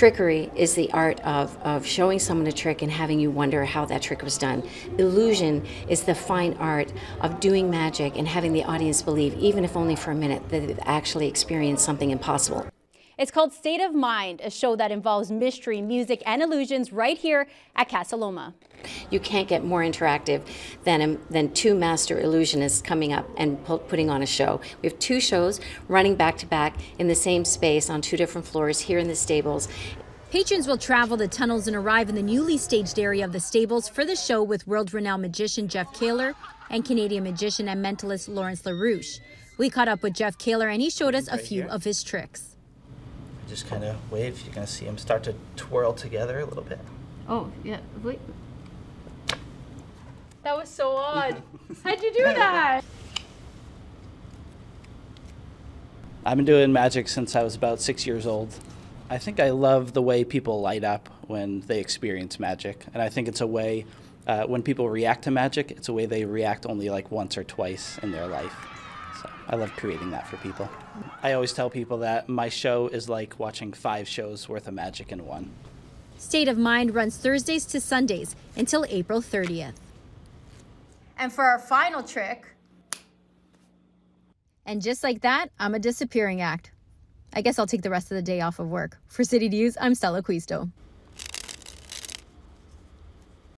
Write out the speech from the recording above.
Trickery is the art of, of showing someone a trick and having you wonder how that trick was done. Illusion is the fine art of doing magic and having the audience believe, even if only for a minute, that they've actually experienced something impossible. It's called State of Mind, a show that involves mystery, music, and illusions right here at Casa Loma. You can't get more interactive than, um, than two master illusionists coming up and putting on a show. We have two shows running back to back in the same space on two different floors here in the stables. Patrons will travel the tunnels and arrive in the newly staged area of the stables for the show with world renowned magician Jeff Kahler and Canadian magician and mentalist Lawrence LaRouche. We caught up with Jeff Kahler and he showed us a few of his tricks just kind of wave. You're going to see them start to twirl together a little bit. Oh, yeah. Wait. That was so odd. How'd you do that? I've been doing magic since I was about six years old. I think I love the way people light up when they experience magic. And I think it's a way, uh, when people react to magic, it's a way they react only like once or twice in their life. I love creating that for people. I always tell people that my show is like watching five shows worth of magic in one. State of Mind runs Thursdays to Sundays until April 30th. And for our final trick, and just like that, I'm a disappearing act. I guess I'll take the rest of the day off of work. For City News, I'm Stella Acquisto.